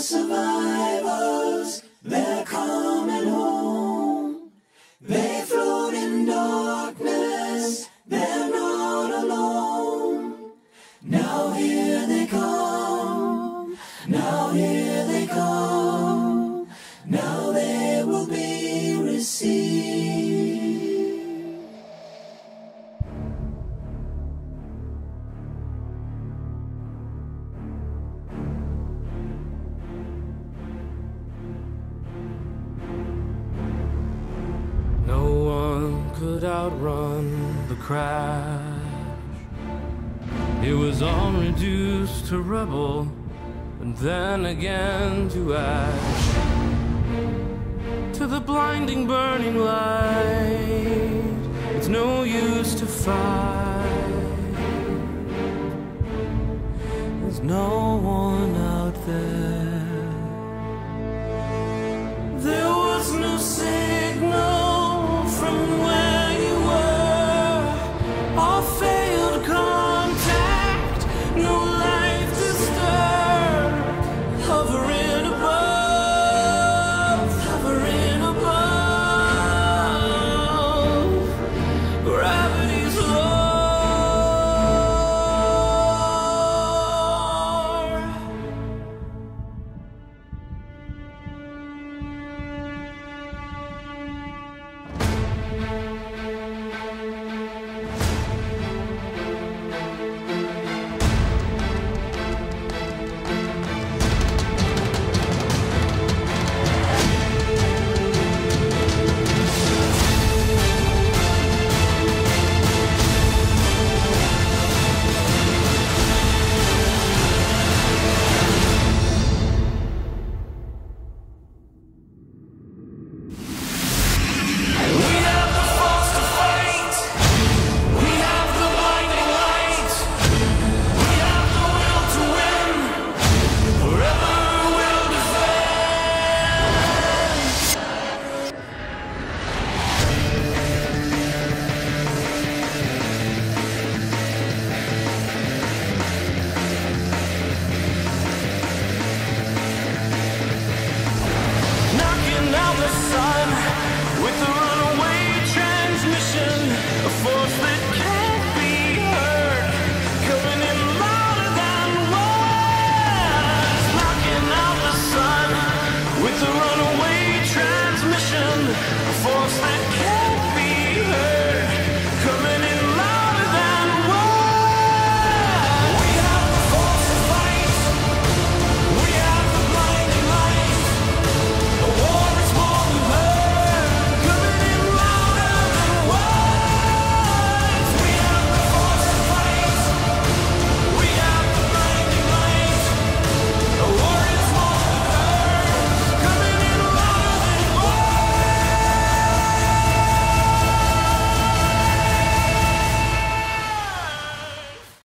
survivors. They're coming home. They float in darkness. They're not alone. Now here they come. Now here they come. Now they will be received. Could outrun the crash. It was all reduced to rubble, and then again to ash. To the blinding burning light, it's no use to fight. There's no one out there. There force that